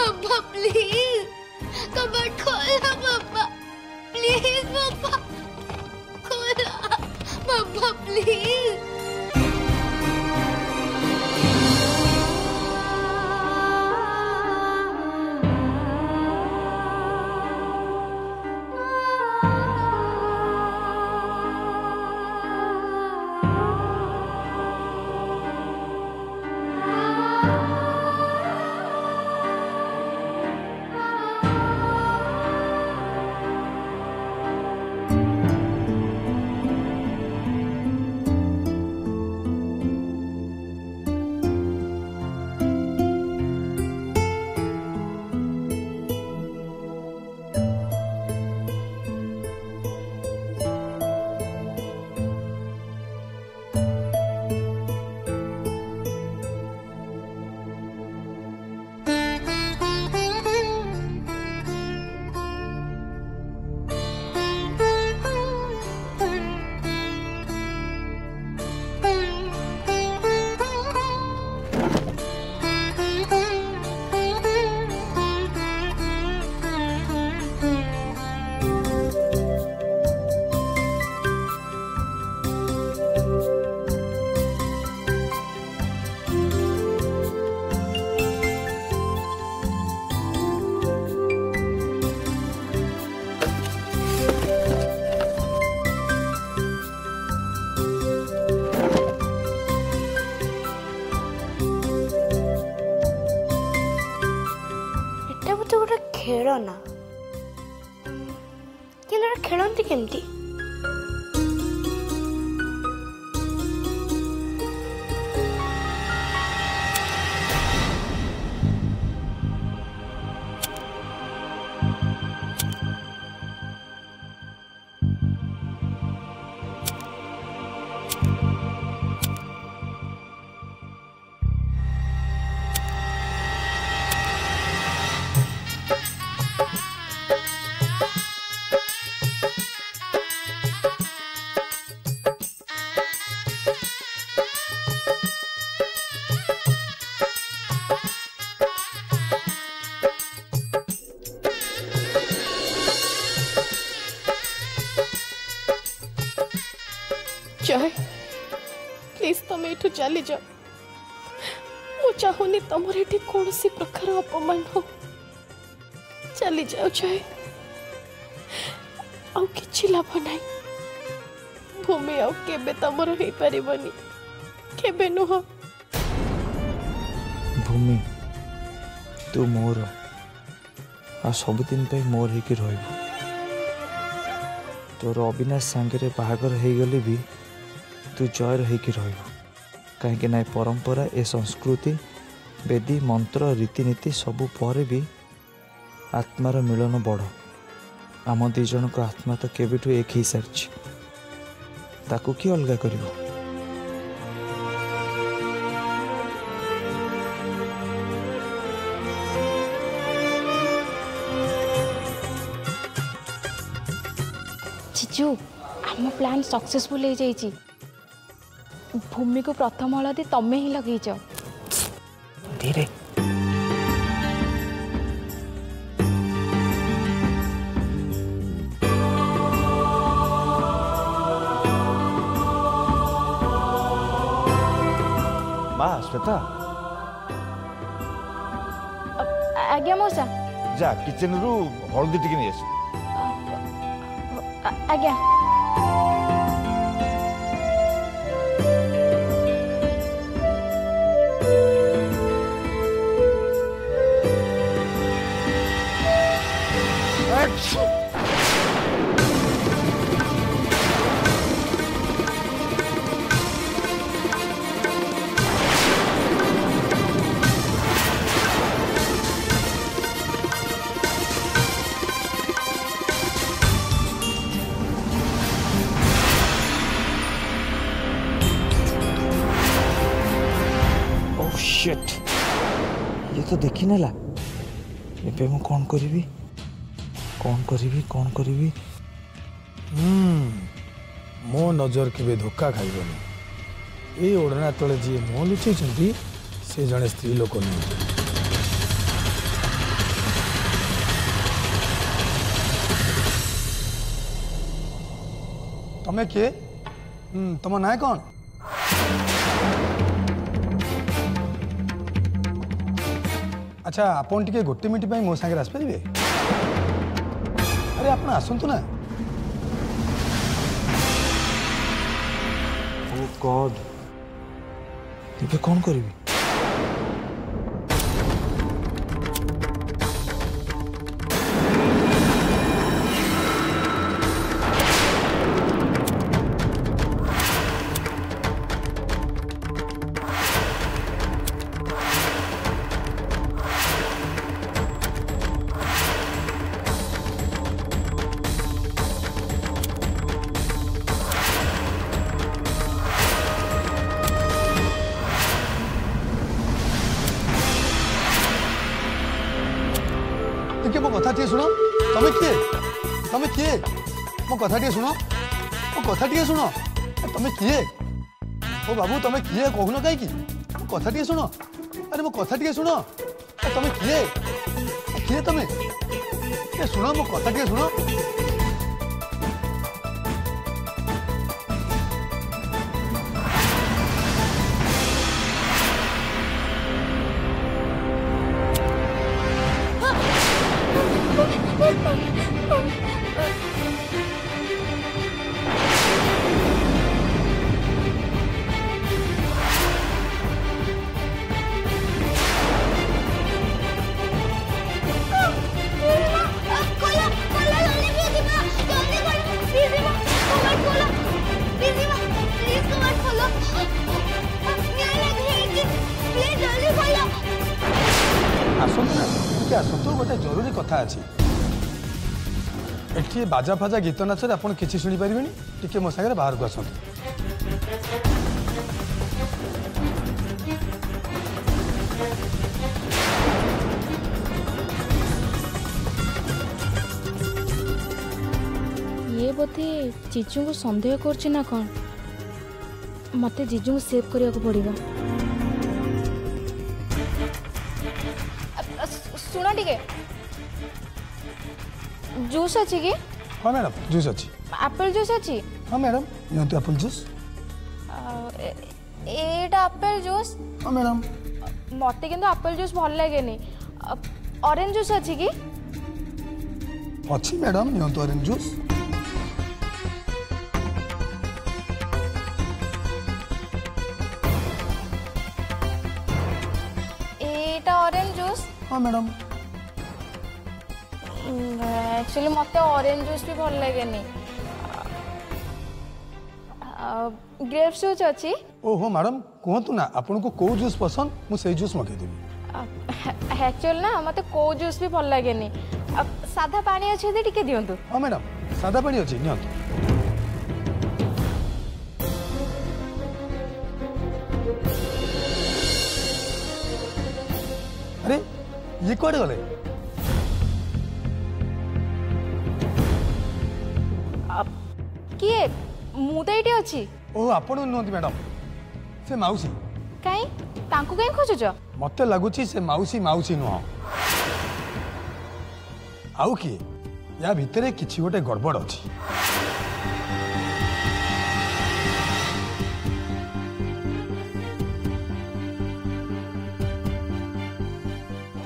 पापा प्लीज कबट खोला पापा प्लीज पापा खोला पापा प्लीज जाए प्लीज तुम यू चली जाओ चाहूनी तुम ये कौन प्रकार अपमान हो चली जाओ जाए आ ना भूमि आमर पार नुह भूमि तू मोर आ सबुद मोर हो रोर अविनाश सागर बाहर हो गली भी ଋତୁ ଜୟ ରହିକି ରହିବ କାହିଁକିନା ଏ ପରମ୍ପରା ଏ ସଂସ୍କୃତି ବେଦୀ ମନ୍ତ୍ର ରୀତିନୀତି ସବୁ ପରେ ବି ଆତ୍ମାର ମିଳନ ବଡ଼ ଆମ ଦୁଇ ଜଣଙ୍କ ଆତ୍ମା ତ କେବେଠୁ ଏକ ହେଇସାରିଛି ତାକୁ କିଏ ଅଲଗା କରିବ ଜିଜୁ ଆମ ପ୍ଲାନ୍ ସକ୍ସେସଫୁଲ୍ ହେଇଯାଇଛି ভূমি को प्रथम हलदी तमे ही लगेच धीरे মা শ্বেতা আজ্ঞা মশা যা কিচেন রু হলদি টিকে নিয়ে আসি আজ্ঞা शिट oh, ये तो देखी नेला एवं कौन करी କ'ଣ କରିବି କ'ଣ କରିବି ମୋ ନଜର କେବେ ଧୋକା ଖାଇବନି ଏଇ ଓଢ଼ଣା ତଳେ ଯିଏ ମୁହଁ ଲୁଚେଇଛନ୍ତି ସେ ଜଣେ ସ୍ତ୍ରୀ ଲୋକ ନୁହେଁ ତମେ କିଏ ତମ ନାଁ କ'ଣ ଆଚ୍ଛା ଆପଣ ଟିକେ ଗୋଟେ ମିନିଟ୍ ପାଇଁ ମୋ ସାଙ୍ଗରେ ଆସିପାରିବେ ଆରେ ଆପଣ ଆସନ୍ତୁ ନା ଓ ଗଡ୍ ଏବେ କ'ଣ କରିବି টিকে শুণ ମୋ କଥା ଟିକେ ଶୁଣ ତମେ କିଏ ହଉ ବାବୁ ତମେ କିଏ କହୁନ କାହିଁକି ମୋ କଥା ଟିକେ ଶୁଣ ଆରେ ମୋ କଥା ଟିକେ ଶୁଣ ତମେ କିଏ କିଏ ତମେ ଏ ଶୁଣ ମୋ କଥା ଟିକେ ଶୁଣ কথা আছে এটি বাজা ফাজা গীত নাচরে আপনার কিছু শুনেপারে টিকি মো সাগরে বাহারক আসুন ଇଏ ବୋଧେ ଜିଜୁଙ୍କୁ ସନ୍ଦେହ କରୁଛି ନା କ'ଣ ମୋତେ ଜିଜୁଙ୍କୁ ସେଭ୍ କରିବାକୁ ପଡ଼ିବ ଶୁଣ ଟିକେ जूस अछि के हां मैडम जूस अछि एप्पल जूस अछि हां मैडम यंतु एप्पल जूस एटा एप्पल जूस हां मैडम मते किंतु एप्पल जूस भल लागेनी ऑरेंज जूस अछि के अछि मैडम यंतु ऑरेंज जूस ऑरेंज जूस हां मैडम एक्चुअली मत ऑरेंज जूस भी भल लगे ग्रेप जूस अच्छी ओहो मैडम कहतु ना आपन को को जूस पसंद मु से जूस मगे देबी एक्चुअल ना मते को जूस भी भल लगे साधा पानी अछि दे टिके दियंतु हां मैडम साधा पानी अछि नियंतु अरे ये कौन गले କିଏ ମୁଁ ତ ଏଇଠି ଅଛି ଓ ଆପଣ ନୁହନ୍ତି ମ୍ୟାଡମ୍ ସେ ମାଉସୀ କାଇଁ ତାଙ୍କୁ କାଇଁ ଖୋଜୁଛ ମତେ ଲାଗୁଛି ସେ ମାଉସୀ ମାଉସୀ ନୁହଁ ଆଉ କିଏ ୟା ଭିତରେ କିଛି ଗୋଟେ ଗଡ଼ବଡ଼ ଅଛି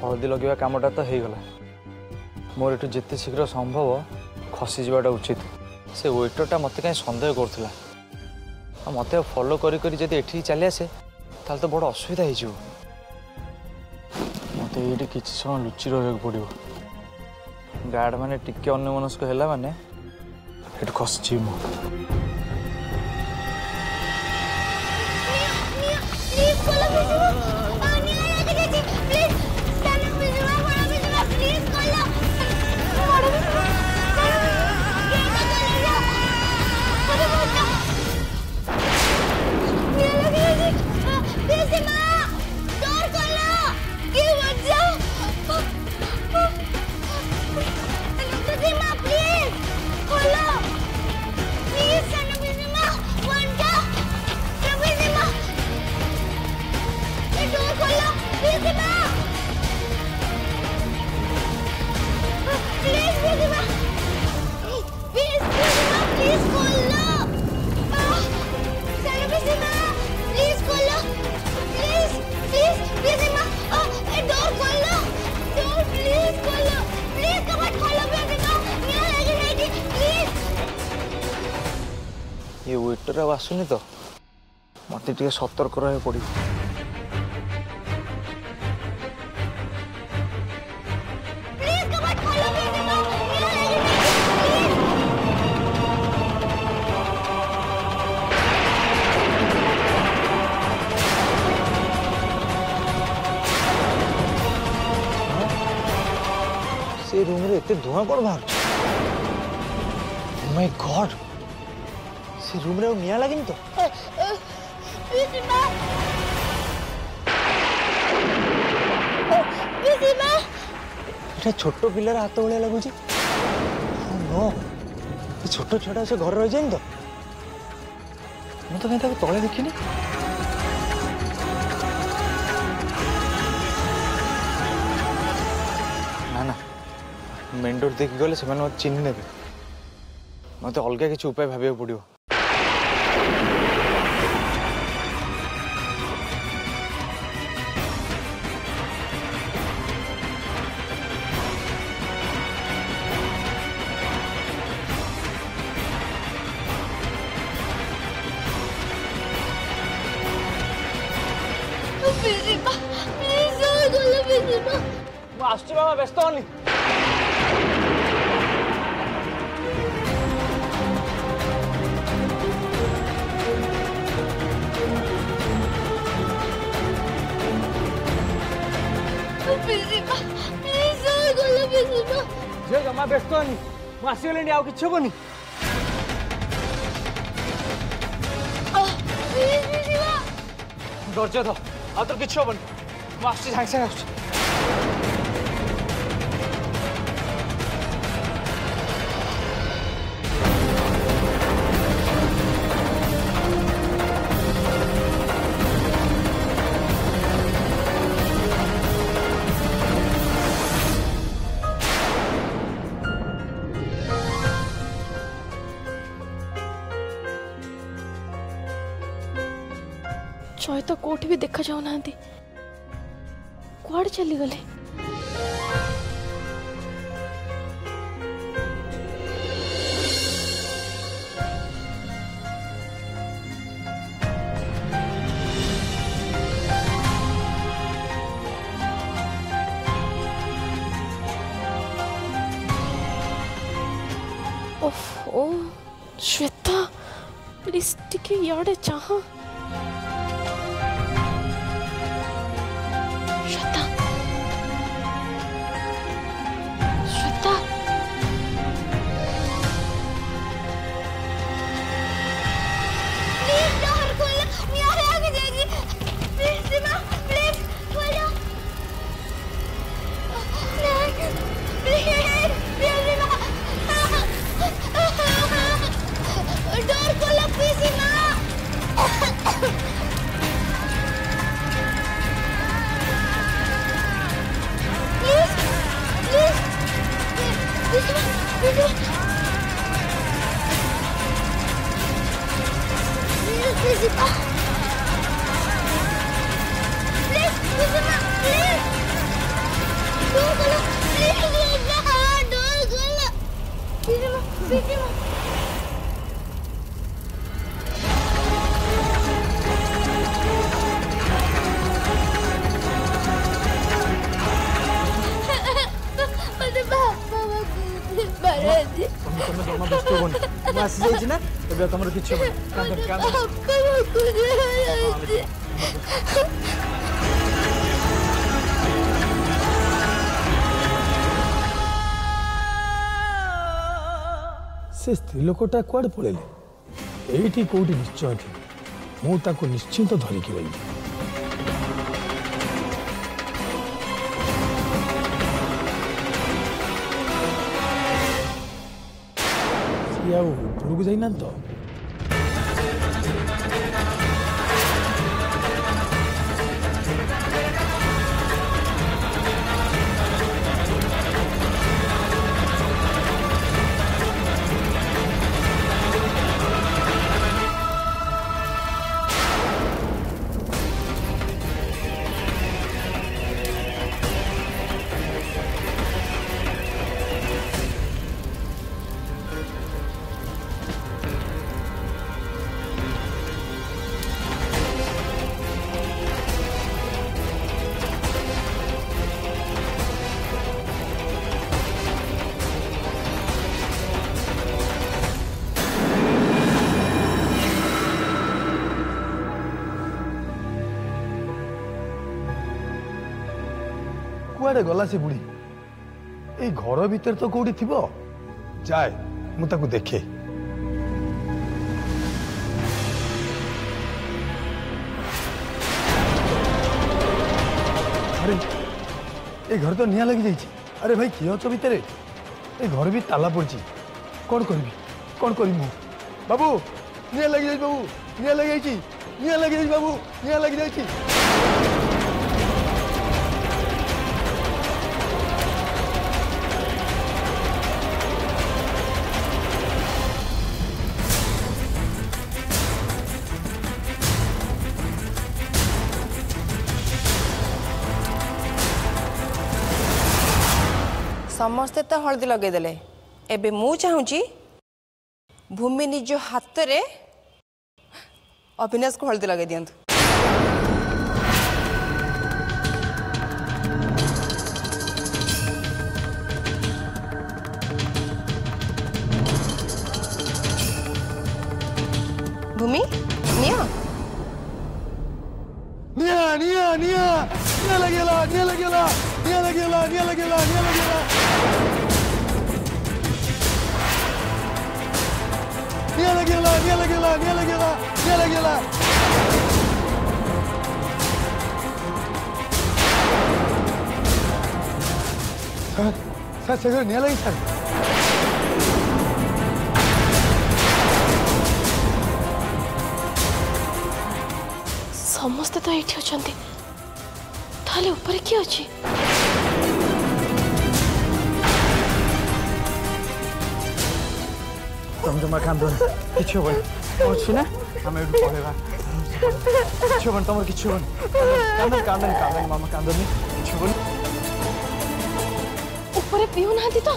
ହଳଦୀ ଲଗେଇବା କାମଟା ତ ହେଇଗଲା ମୋର ଏଠୁ ଯେତେ ଶୀଘ୍ର ସମ୍ଭବ ଖସିଯିବାଟା ଉଚିତ ସେ ୱେଟରଟା ମୋତେ କାହିଁ ସନ୍ଦେହ କରୁଥିଲା ଆଉ ମୋତେ ଫଲୋ କରି କରି ଯଦି ଏଠିକି ଚାଲି ଆସେ ତାହେଲେ ତ ବଡ଼ ଅସୁବିଧା ହେଇଯିବ ମୋତେ ଏଇଠି କିଛି ସମୟ ଲୁଚି ରହିବାକୁ ପଡ଼ିବ ଗାର୍ଡ଼ ମାନେ ଟିକେ ଅନ୍ୟମନସ୍କ ହେଲା ମାନେ ଏଠି ଖସିଯିବି ମୁଁ ଏ ୱେଟର ଆଉ ଆସୁନି ତ ମୋତେ ଟିକେ ସତର୍କ ରହିବାକୁ ପଡ଼ିବ ସେ ରୁମ୍ରେ ଏତେ ଧୂଆଁ କ'ଣ ବାହାରୁଛି ମାଇ ଗଡ୍ ସେ ରୁମ୍ରେ ଆଉ ନିଆଁ ଲାଗିନି ତ ଏଇଟା ଛୋଟ ପିଲାର ହାତ ଭଳିଆ ଲାଗୁଛି ଛୋଟ ଛୁଆଟା ସେ ଘରେ ରହିଛନ୍ତି ତ ମୁଁ ତ କାହିଁ ତାକୁ ତଳେ ଦେଖିନି ନା ନା ମେନ୍ ଡୋର୍ ଦେଇକି ଗଲେ ସେମାନେ ମୋତେ ଚିହ୍ନି ନେବେ ମୋତେ ଅଲଗା କିଛି ଉପାୟ ଭାବିବାକୁ ପଡ଼ିବ ମୁଁ ଆସୁଛି ମାମା ବ୍ୟସ୍ତ ହନି ଝିଅ ଜମା ବ୍ୟସ୍ତ ହନି ମୁଁ ଆସିଗଲିଣି ଆଉ କିଛି ହବନି ଦର୍ଜ ଧ ଆଉ ତୋର କିଛି ହବନି ମୁଁ ଆସୁଛି ସାଙ୍ଗେ ସାଙ୍ଗେ ଆସୁଛି ତ କେଉଁଠି ବି ଦେଖାଯାଉନାହାନ୍ତି କୁଆଡ଼େ ଚାଲିଗଲେ ଶ୍ୱେତା ପ୍ଲିଜ୍ ଟିକେ ଇଆଡ଼େ ଚାହଁ Please, Buzuma, please. Dulu, dulu, please, Buzuma, dulu, dulu. Sini, Ma, sini, Ma. Bapak, Bapak, Bapak, Bapak, Bapak, Bapak, Bapak, Bapak, Bapak, Bapak, Bapak, Bapak, ସେ ସ୍ତ୍ରୀ ଲୋକଟା କୁଆଡ଼େ ପଳେଇଲେ ଏଇଠି କେଉଁଠି ନିଶ୍ଚୟ ଥିବ ମୁଁ ତାକୁ ନିଶ୍ଚିନ୍ତ ଧରିକି ରହିବି ସିଏ ଆଉ ଉପରକୁ ଯାଇନାହାନ୍ତି ତ କୁଆଡ଼େ ଗଲା ସେ ବୁଢ଼ୀ ଏଇ ଘର ଭିତରେ ତ କୋଉଠି ଥିବ ଯାଏ ମୁଁ ତାକୁ ଦେଖେ ଆରେ ଏ ଘର ତ ନିଆଁ ଲାଗିଯାଇଛି ଆରେ ଭାଇ କିଏ ଅଛ ଭିତରେ ଏ ଘର ବି ତାଲା ପଡ଼ିଛି କ'ଣ କରିବି କ'ଣ କରିବି ମୁଁ ବାବୁ ନିଆଁ ଲାଗିଯାଇଛି ବାବୁ ନିଆଁ ଲାଗିଯାଇଛି ନିଆଁ ଲାଗିଯାଇଛି ବାବୁ ନିଆଁ ଲାଗିଯାଇଛି ସମସ୍ତେ ତ ହଳଦୀ ଲଗାଇଦେଲେ ଏବେ ମୁଁ ଚାହୁଁଛି ଭୂମି ନିଜ ହାତରେ ଅଭିନାଶକୁ ହଳଦୀ ଲଗାଇ ଦିଅନ୍ତୁ भूमि निया निया निया निया निया लगेला निया लगेला निया लगेला निया लगेला निया लगेला Yere gelen, yere gelen, yere gelen, yere gelen. Sen, sen seviyorsun, niye lan sen? ସମସ୍ତେ ତ ଏଇଠି ଅଛନ୍ତି ତାହେଲେ ଉପରେ କିଏ ଅଛି জমজমার কান্দন কিছু হবে বুঝছি না আমি একটু পড়েবা কিছু হবে তোমার কিছু হবে কান্দন কান্দন কান্দন মামা কান্দনি কিছু হবে উপরে পিউ নাহান্তি তো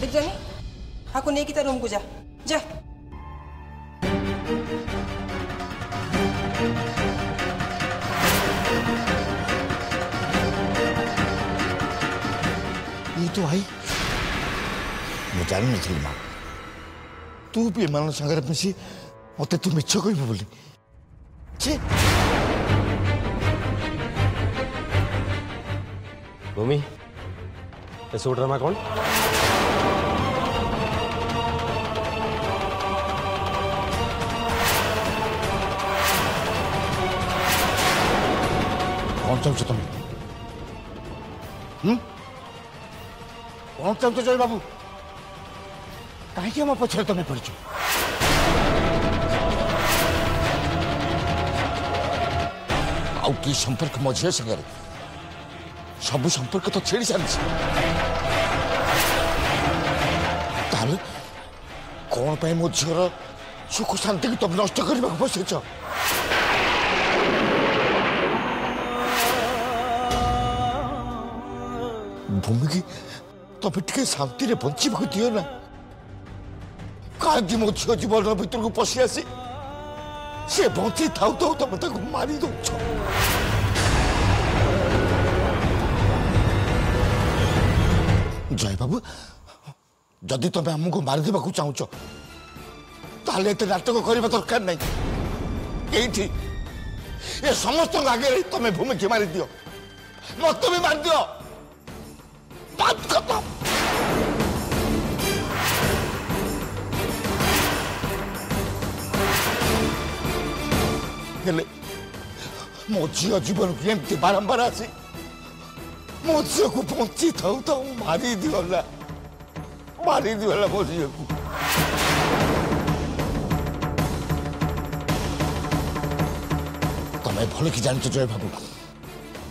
देख जानी आपको नहीं किता रूम को जा जा ये तो आई ଜାଣି ନଥିଲି ମା ତୁ ବି ଏମାନଙ୍କ ସାଙ୍ଗରେ ମିଶି ମତେ ତୁ ମିଛ କହିବୁ ବୋଲି ଭୂମି ଏସବୁ ଡ୍ରାମା କ'ଣ পঞ্চম শতমূর্তি হুম পঞ্চম তো বাবু କାହିଁକି ଆମ ପଛରେ ତମେ ପଡ଼ିଛ ଆଉ କି ସମ୍ପର୍କ ମୋ ଝିଅ ସାଙ୍ଗରେ ସବୁ ସମ୍ପର୍କ ତ ଛିଡ଼ି ସାରିଛି ତାହେଲେ କ'ଣ ପାଇଁ ମୋ ଝିଅର ସୁଖ ଶାନ୍ତିକୁ ତମେ ନଷ୍ଟ କରିବାକୁ ବସିଛ ଭୂମିକି ତମେ ଟିକେ ଶାନ୍ତିରେ ବଞ୍ଚିବାକୁ ଦିଅ ନା କାହିଁକି ମୋ ଝିଅ ଜୀବନ ଭିତରକୁ ପଶି ଆସି ସେ ବଞ୍ଚି ଥାଉ ଥାଉ ତମେ ତାକୁ ମାରି ଦଉଛ ଜୟ ବାବୁ ଯଦି ତମେ ଆମକୁ ମାରିଦେବାକୁ ଚାହୁଁଛ ତାହେଲେ ଏତେ ନାଟକ କରିବା ଦରକାର ନାହିଁ ଏଇଠି ଏ ସମସ୍ତଙ୍କ ଆଗରେ ତମେ ଭୂମିକି ମାରିଦିଅ ମୋତେ ବି ମାରିଦିଅ बात खत्म ହେଲେ ମୋ ଝିଅ ଜୀବନକୁ ଏମିତି ବାରମ୍ବାର ଆସି ମୋ ଝିଅକୁ ବଞ୍ଚି ଥାଉ ଥାଉ ମାରିଦିଅଲା ମାରିଦିଅଲା ମୋ ଝିଅକୁ ତମେ ଭଲ କି ଜାଣିଛ ଜୟ ବାବୁ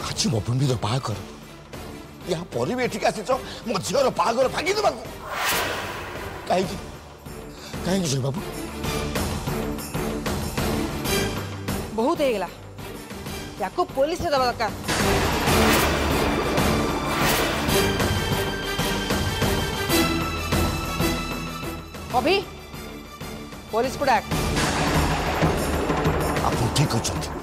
ଆଜି ମୋ ଭୂମିର ବାହାଘର यहाँ परि आसीछ म बागर भागिद काहीँक काहीँक जय बहुत होगा या पुलिस दवा दरकार अभी पुलिस को डाक आप ठीक अच्छा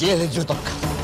जेल दरकार